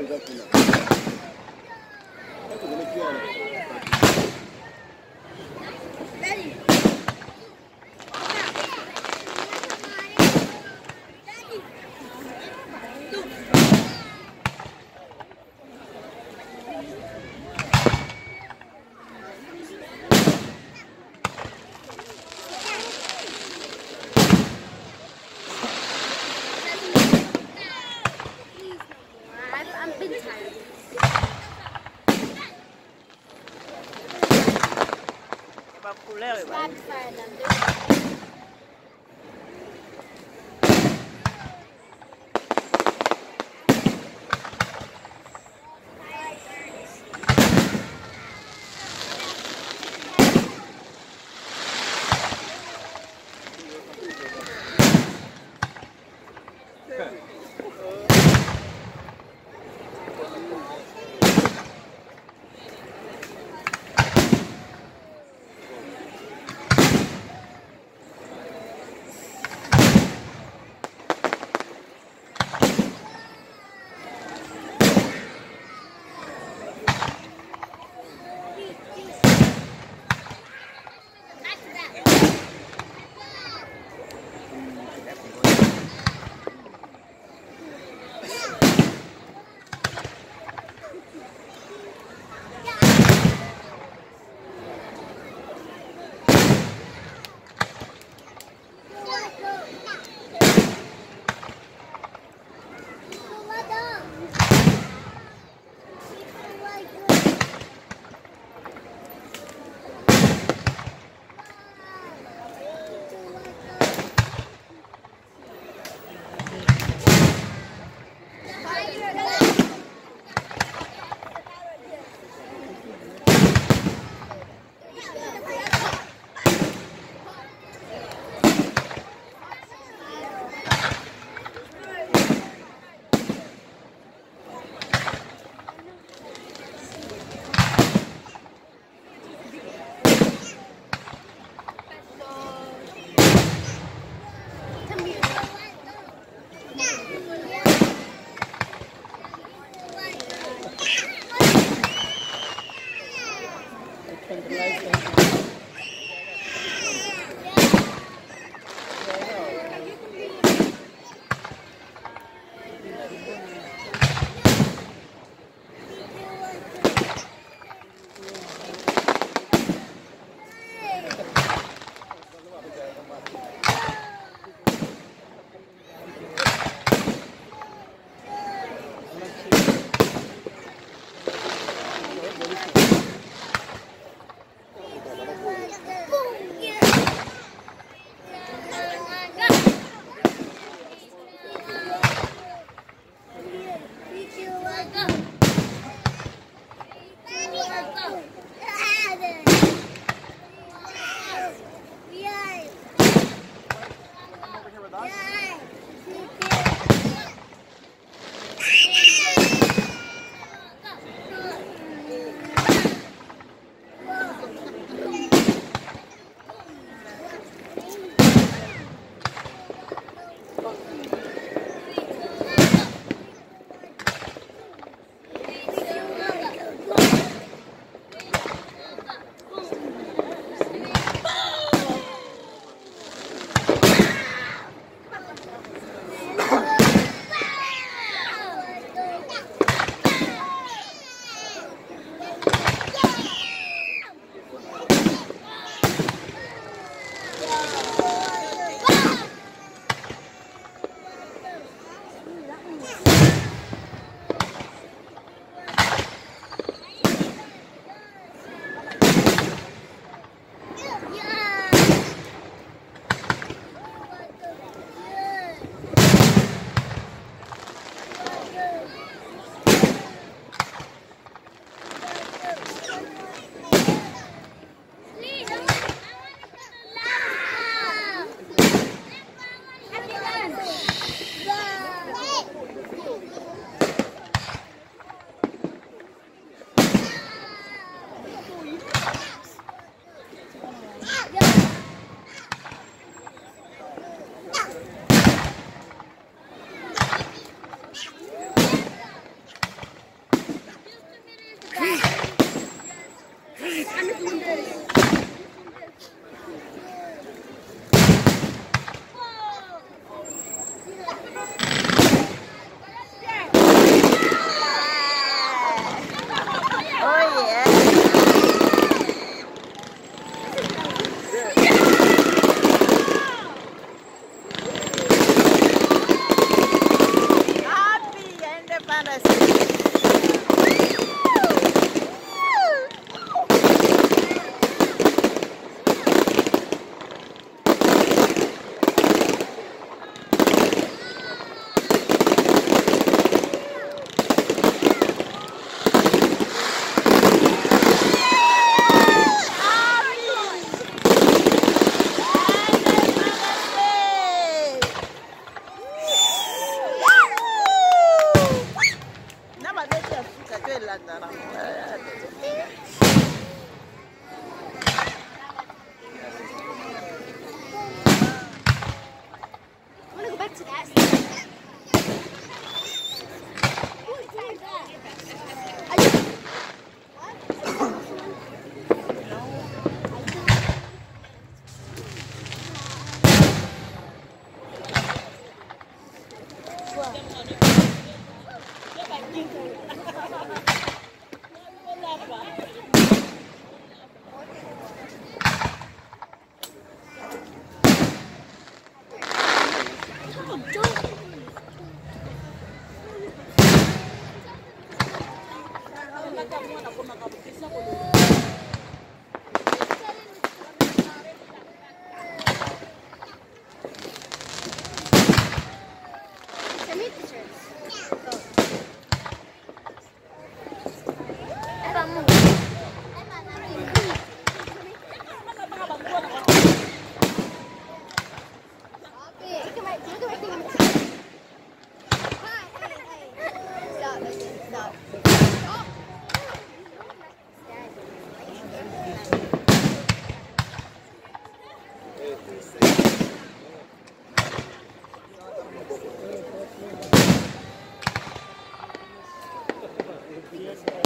coisa aqui, né? Tá fazendo aqui, olha. populaire. Gracias.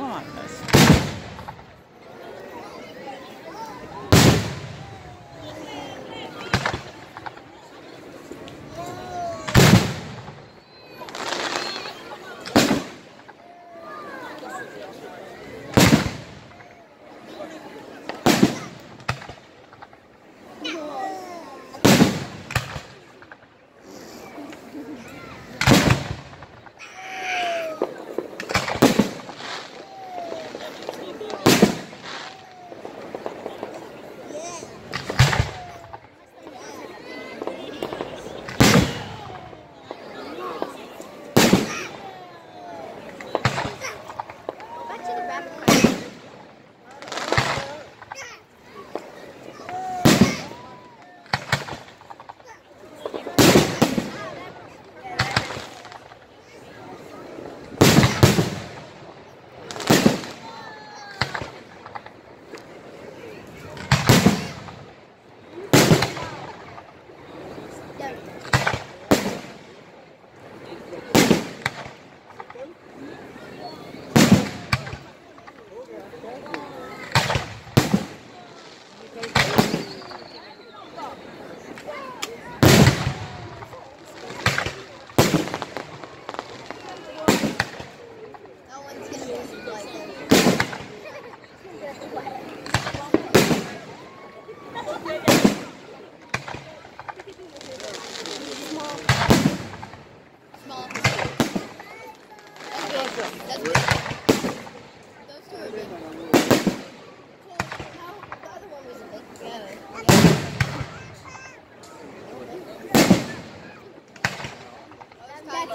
go on this.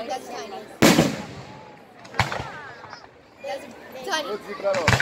That's tiny. That's tiny.